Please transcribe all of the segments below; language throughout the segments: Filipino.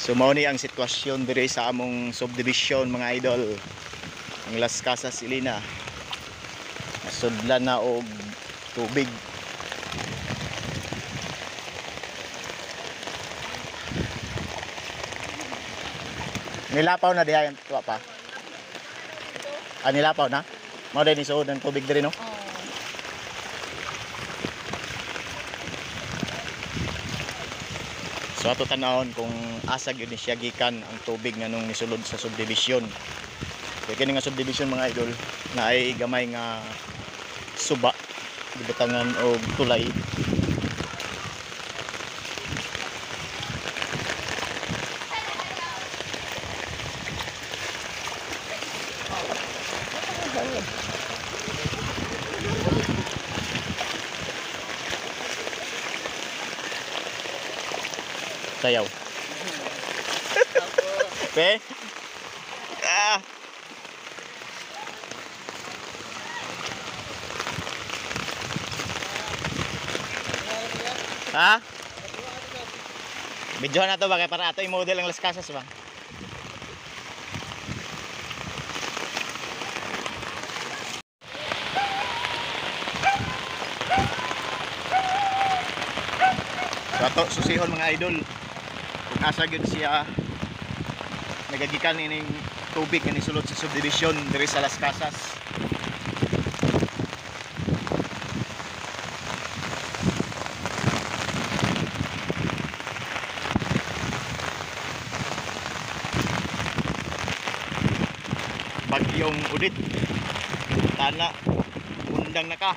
So mao ni ang sitwasyon diri sa among subdivision mga idol. Ang Las Casas Ilina. Sudlan na og tubig. Nilapaw na diha yung tuwa pa. Ah, nilapaw na? Mao din isuod ng tubig diri no? So ato tanawon kung asa gyud ni siya gikan ang tubig nga nung nisulod sa subdivision. Kaya kini nga subdivision mga idol na ay gamay nga suba gibutangan og tulay. Sayaw. Pe? Ah. Ha? Video na to ba para ato yung model ang Las Casas ba? So ato susihon mga idol asa gyud siya nagagikan ining tubig nga nisulod sa subdivision diri sa Las Casas. Bagyong udit. Tana. Undang na ka.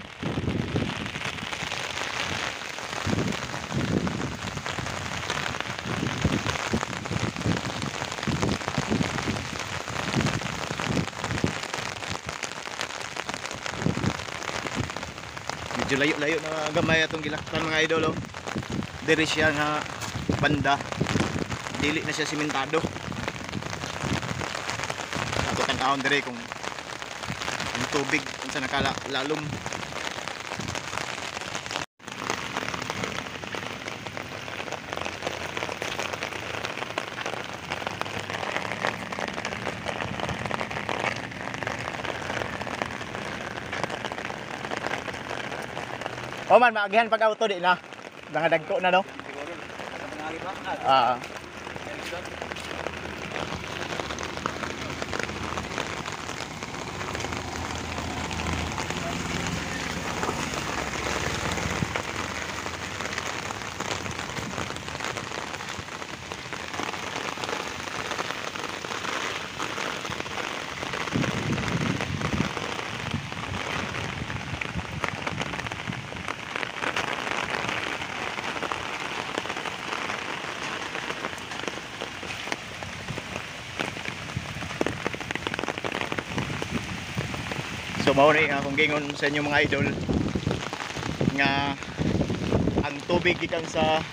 Medyo layo-layo na gamay atong gilaktan mga idol oh. Diri siya nga banda. Dili na siya simentado. Ato tan diri kung ang tubig unsa nakala lalom. O man maagihan pag auto di na. Mga dagko na no. Siguro, sa pangali So mao ni akong gingon sa inyo mga idol nga ang tubig gikan sa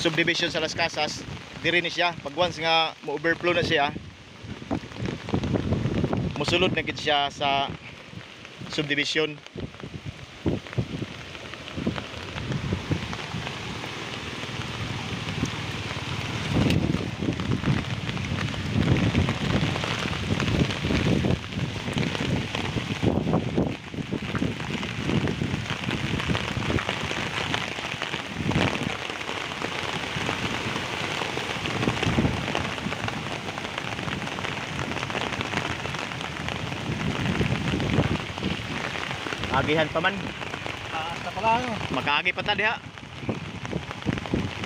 subdivision sa Las Casas diri ni siya. Pag once nga mo overflow na siya musulod na gid siya sa subdivision agihan pa man Ah, sa pala ano. makaagi pa ta diha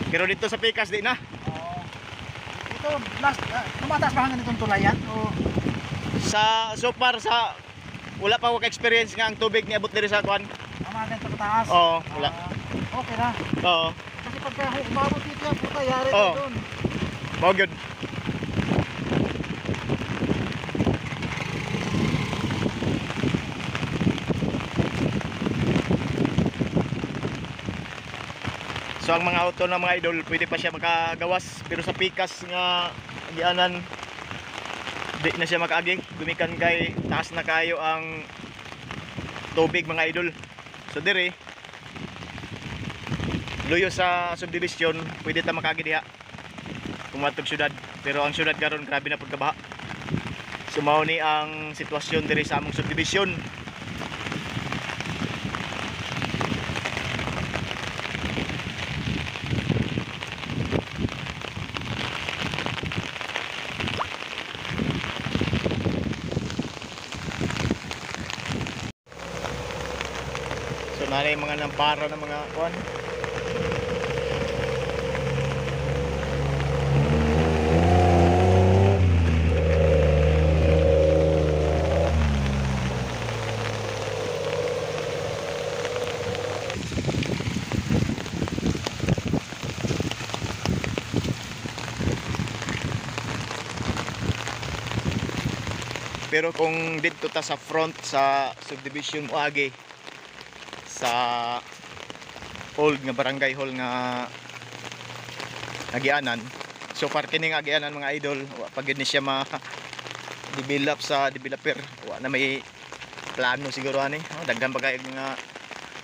pero dito sa Pikas di na Oo. Ito, last, uh, lumataas ba hanggang itong tulayan? O, sa so far sa wala pa ako experience nga ang tubig niabot diri sa kuan umagan ito kataas? Oo, wala. Ah, okay na. oo Kasi pagka umabot dito puta, yari na doon. mao gyud So ang mga auto ng mga idol, pwede pa siya makagawas pero sa pikas nga gianan di na siya makaagi. Gumikan kay taas na kayo ang tubig mga idol. So dire luyo sa subdivision, pwede ta makagi diha. pumatog syudad. Pero ang syudad karon grabe na pud kabaha. So mao ni ang sitwasyon diri sa among subdivision. So nanay mga nampara ng mga kuan. Pero kung dito ta sa front sa subdivision mo agi sa old nga barangay hall nga agianan. So far kini nga agianan mga idol, wa ni siya ma develop sa developer. Wa na may plano siguro ani. Oh, daghan pa nga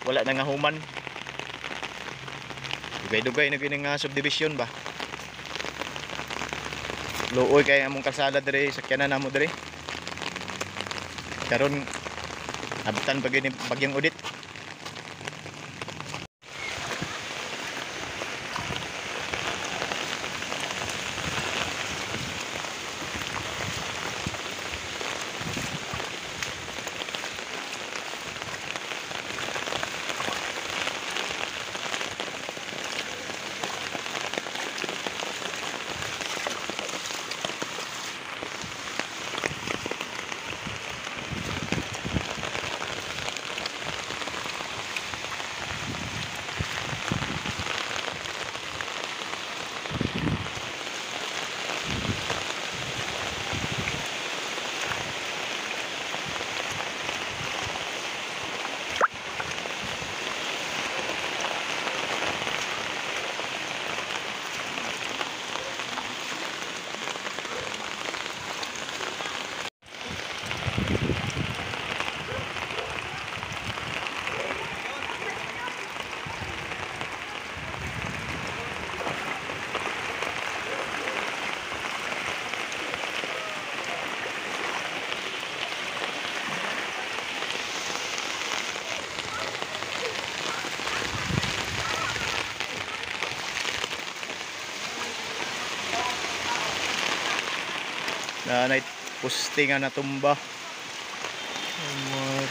wala na nga human. Dugay-dugay na gini nga subdivision ba. Luoy kay among kalsada diri sakyanan namo diri. Karon abutan pa gini bagyang udit. Na night posting nga natumba Amor.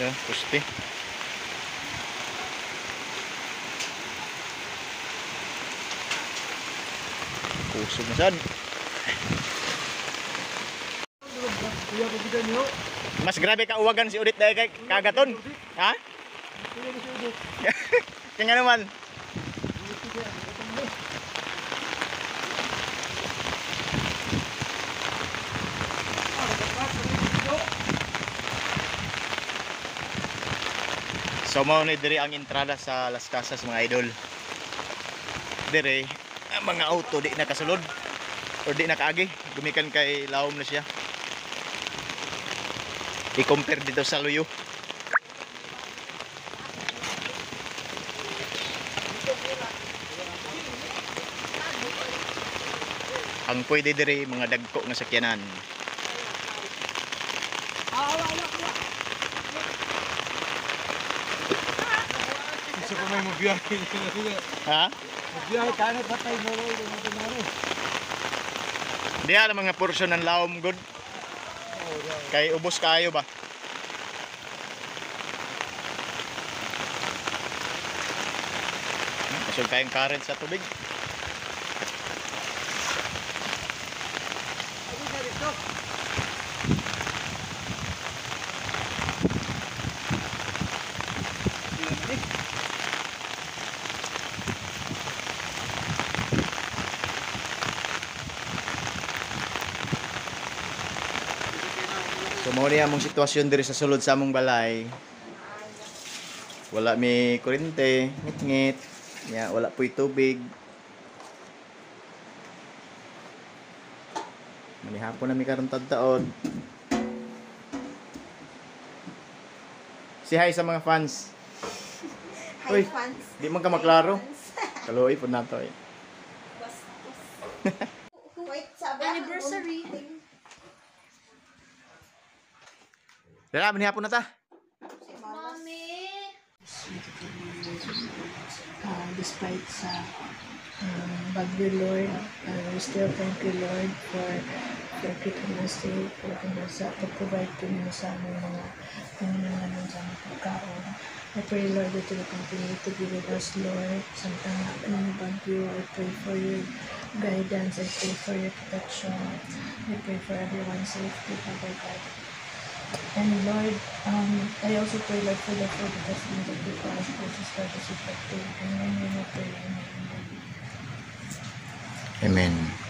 Yeah, poste. Kusog na. Kuya ko bidan niyo. Mas grabe ka uwagan si Udit dahil kay kagaton. Ha? Kaya naman. So mao ni diri ang entrada sa Las Casas mga idol. Diri mga auto di nakasulod or di nakaagi, gumikan kay lawom na siya. I-compare dito sa Luyo. Ang pwede diri mga dagko nga sakyanan. Isa pa may mabiyahe. Ha? Mabiyahe kanat batay mo ro. Diya mga portion ng lawom good. Kay ubos kayo ba? Pasog kayong current sa tubig. Mao ni among sitwasyon diri sa sulod sa among balay. Wala mi kuryente, ngit-ngit. Ya, wala po'y tubig. Manihapon na mi karon taon. Si hi sa mga fans. Hi, Uy, fans. Di man ka maklaro. Kaluoy po nato eh. Dala, manihapon na ta. Mommy! uh, despite sa um, Bagyo Lord, uh, we still thank you Lord for for keeping us safe, for sa pag-provide po niyo sa aming mga pinanangalan sa aming pagkaon. I pray Lord that you will continue to be with us Lord. Samtang ng Bagyo, I pray for your guidance, I pray for your protection, I pray for everyone's safety, Father God. And Lord, um, I also pray Lord for the food that has been given for us, precious Lord, as we pray. In your name I pray, amen. Amen.